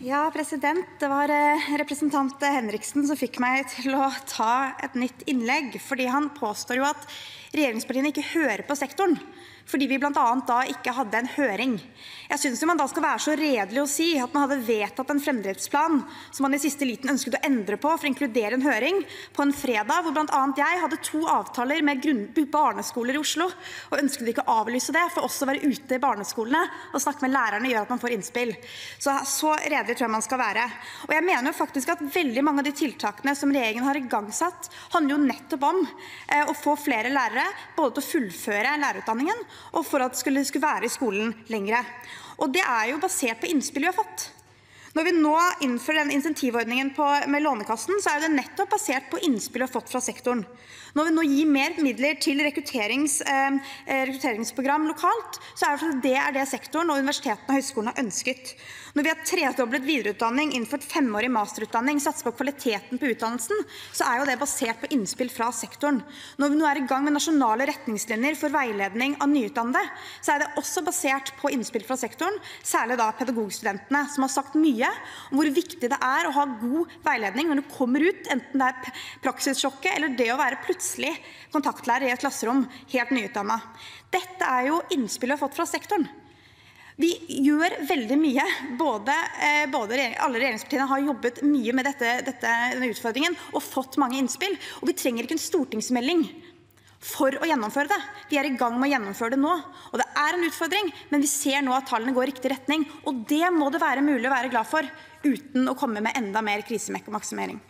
Ja, president. Det var eh, representant Henriksen som fikk meg til å ta et nytt innlegg. fordi Han påstår jo at regjeringspartiene ikke hører på sektoren fordi vi bl.a. da ikke hadde en høring. Jeg syns man da skal være så redelig å si at man hadde vedtatt en fremdriftsplan som man i siste liten ønsket å endre på for å inkludere en høring på en fredag, hvor bl.a. jeg hadde to avtaler med barneskoler i Oslo og ønsket ikke å avlyse det, for også å være ute i barneskolene og snakke med lærerne gjør at man får innspill. Så, så redelig tror jeg man skal være. Og jeg mener jo faktisk at veldig mange av de tiltakene som regjeringen har igangsatt, handler jo nettopp om eh, å få flere lærere både til å fullføre lærerutdanningen og for at det skulle være i skolen lengre. Og det er jo basert på innspill vi har fått. Når vi nå innfører den insentivordningen med Lånekassen, så er det nettopp basert på innspill vi har fått fra sektoren. Når vi nå gir mer midler til eh, eh rekrutteringsprogram lokalt, så er det fordi det er det sektoren og universitetene og høyskolene har ønsket. Når vi har tredoblet videreutdanning, innført femårig masterutdanning, satset på kvaliteten på utdannelsen, så er det basert på innspill fra sektoren. Når vi nå er i gang med nasjonale retningslinjer for veiledning av nyutdannede, så er det også basert på innspill fra sektoren, særlig da pedagogstudentene, som har sagt mye om hvor viktig det er å ha god veiledning når du kommer ut, enten det er praksissjokket eller det å være plutselig kontaktlærer i et klasserom helt nyutdannet. Dette er jo innspill vi har fått fra sektoren. Vi gjør veldig mye. Både, eh, alle regjeringspartiene har jobbet mye med denne utfordringen og fått mange innspill. Og vi trenger ikke en stortingsmelding for å gjennomføre det. Vi er i gang med å gjennomføre det nå. Og det er en utfordring, men vi ser nå at tallene går i riktig retning. Og det må det være mulig å være glad for uten å komme med enda mer krisemaksimering.